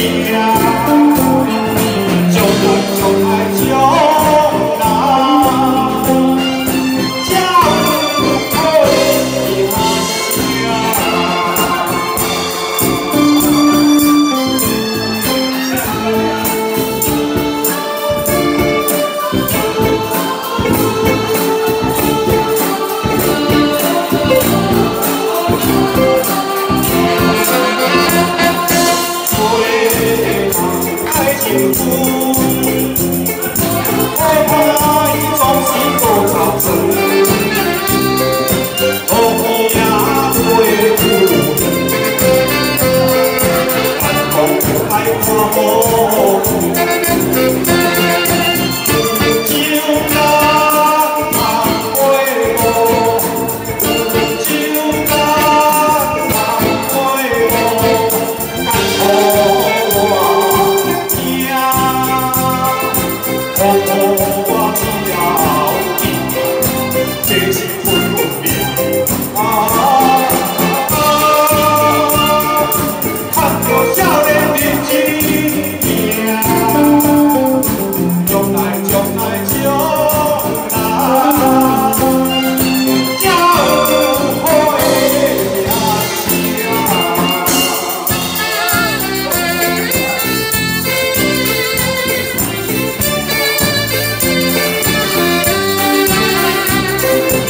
Yeah.